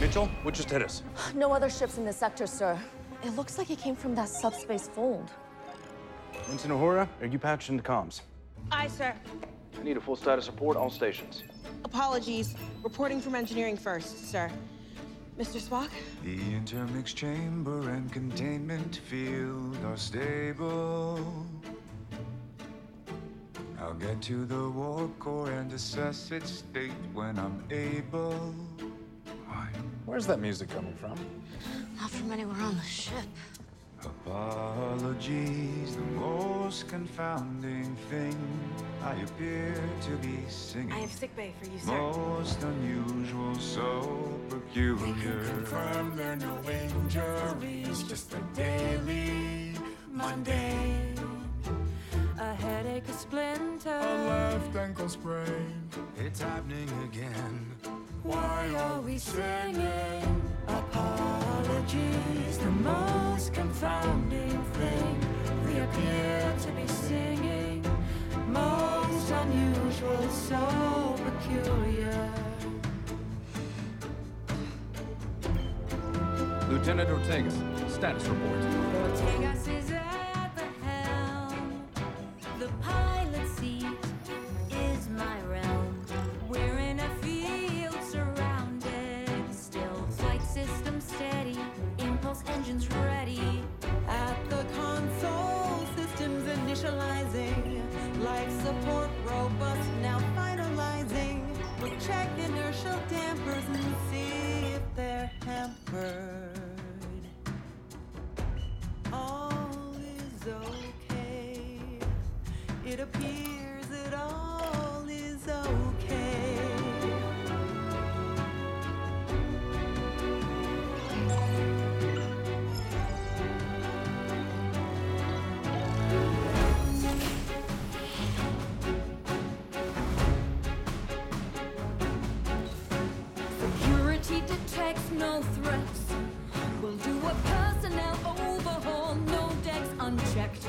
Mitchell, what just hit us? No other ships in this sector, sir. It looks like it came from that subspace fold. Vincent Uhura, are you patching the comms? Aye, sir. I need a full status report, on stations. Apologies. Reporting from engineering first, sir. Mr. Spock? The intermix chamber and containment field are stable. I'll get to the warp core and assess its state when I'm able. Why? Where's that music coming from? Not from anywhere on the ship. Apologies, the most confounding thing. I appear to be singing. I have sick bay for you, sir. Most unusual, so peculiar. confirm there are no injuries, just a daily Monday. A headache, a splinter. A left ankle sprain. It's happening again. Why are we singing? Apologies, unusual, so peculiar. Lieutenant Ortegas, status report. Ortegas is at the helm. The pilot seat is my realm. We're in a field surrounded. Still flight system steady. Impulse engines ready. At the console, systems initializing. Life support robust, now finalizing. We'll check inertial dampers and see if they're hampered. All is okay. It appears no threats. We'll do a personnel overhaul, no decks unchecked.